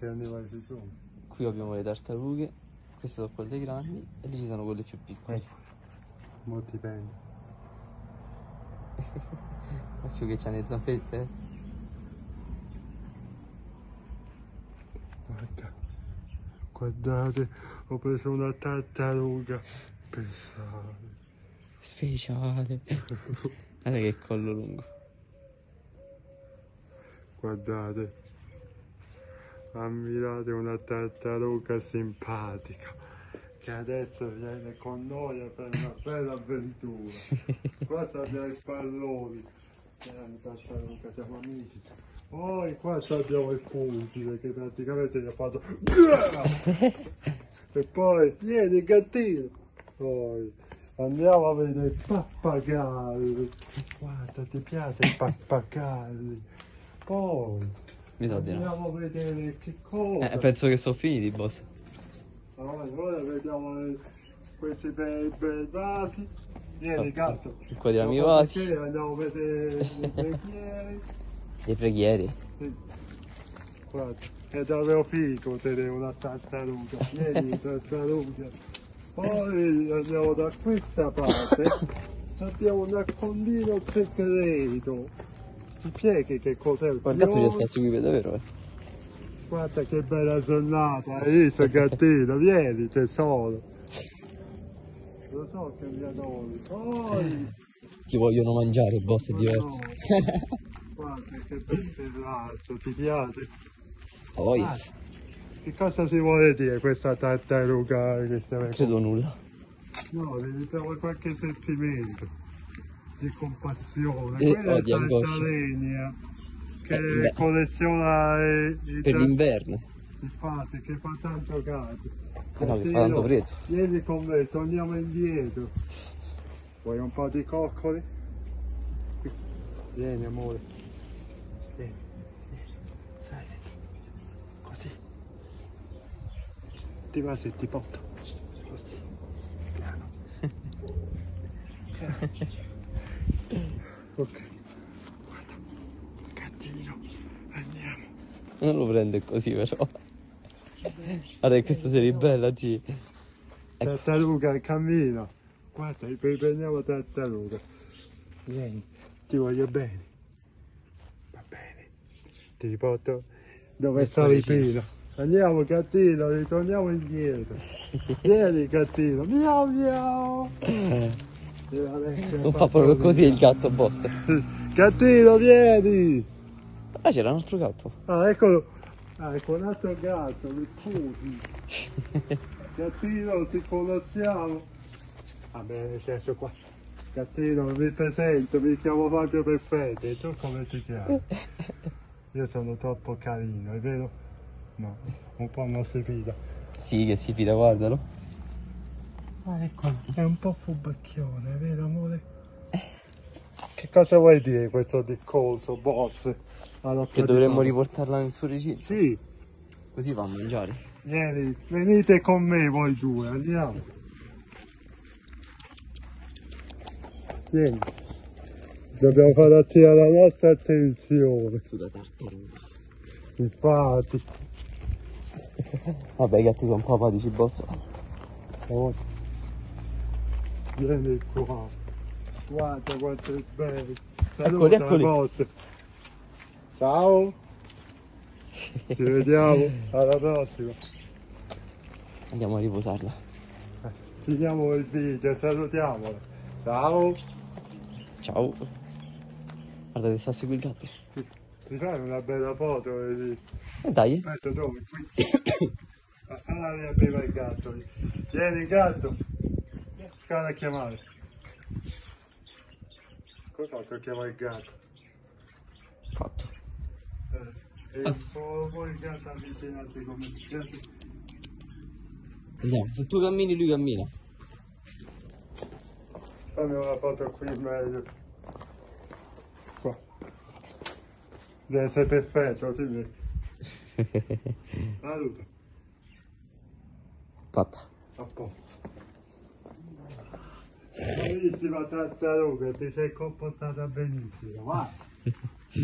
Che animali ci sono? Qui abbiamo le tartarughe, queste sono quelle grandi e lì ci sono quelle più piccole. Ecco. Molti penni. Occhio che c'ha le zampette. eh. Guarda. Guardate, ho preso una tartaruga. Pensate. Speciale. Guarda che collo lungo. Guardate. Ammirate una tartaruga simpatica. Che adesso viene con noi fare una bella avventura. Qua abbiamo i palloni. Grande tartaruga, siamo amici. Poi qua abbiamo i punti perché praticamente gli ho fatto. e poi vieni gattino. Poi andiamo a vedere i pappagalli. Guarda, ti piace i pappagalli. Poi Mi sa di no. andiamo a vedere che cosa. Eh, penso che sono finiti, boss. Allora, ora vediamo questi bei, bei vasi. Vieni gatto. Qua diamo i vasi. Andiamo a vedere le preghiere. Le preghiere. Sì. Guarda, è davvero figo tenere una tartaruga. Vieni, tartaruga. Poi andiamo da questa parte. Abbiamo un nascondino segreto. Ti spieghi che cos'è il Ma il gatto ci sta a seguire davvero, eh. Guarda che bella giornata, hai visto gattino? Vieni tesoro. Lo so che mi adori. Poi, Ti vogliono mangiare, boss, è diverso. guarda che bel terrazzo, ti piace? Poi, Ah, Che cosa si vuole dire questa tartaruga che stiamo credo nulla. No, devi trovare qualche sentimento di compassione. E- Quella è di angoscia. Tartarenia che Eh, colleziona i, i Per l'inverno. Infatti, che fa tanto caldo. Eh no, che fa tanto freddo. Vieni con me, torniamo indietro. Vuoi un po' di coccoli? Vieni, amore. Vieni. vieni. Sai. Così. Ti va se ti porto. Così. Piano. Piano. Ok. Guarda. Gattino. Andiamo. Non lo prende così, però. Guarda che questo si ribella, G. Tartaruga, cammina. Guarda, riprendiamo tartaruga. Vieni, ti voglio bene. Va bene. Ti riporto dove Ecco stavi prima. Andiamo gattino, ritorniamo indietro. Vieni gattino, miau miau. Non fa proprio così il gatto, boss. Gattino, vieni. Ah, c'era un altro gatto. Ah, eccolo. Ah, ecco un altro gatto, mi scusi. Gattino, ti conosciamo. Vabbè, nel senso qua. Gattino, mi presento, mi chiamo Fabio Perfetto. E tu come ti chiami? Io sono troppo carino, è vero? No, un po' non si fida. Sì, che si fida, guardalo. Ah, eccolo, è un po' fubacchione, vero amore? Che cosa vuoi dire questo discorso, boss? Che dovremmo riportarla nel suo recinto. Sì, Così va a mangiare. Vieni, venite con me voi due, andiamo. Vieni. Dobbiamo far attirare la nostra attenzione. Sulla tartaruga. Infatti. Vabbè, i gatti sono papatici, boss. Oh. Vieni qua. Guarda quanto è bello. Eccoli, Saluta, eccoli. boss. Ciao. Ci vediamo. Alla prossima. Andiamo a riposarla. Eh, Finiamo il video, salutiamola. Ciao. Ciao. Guarda che sta seguire il gatto. Ti fai una bella foto? Vedi? E dai. Aspetta, dove? Qui. Allora riapriva il gatto. Vieni gatto. Cara a chiamare. Come ho fatto a chiamare il gatto? Fatto. Eh, e poi poi il gatto avvicinarsi come gatto. Andiamo. Se tu cammini, lui cammina. Fammi una foto qui meglio. Qua. Deve essere perfetto, così mi... Saluta. Fatta. A posto. Bellissima tartaruga, ti sei comportata benissimo, vai.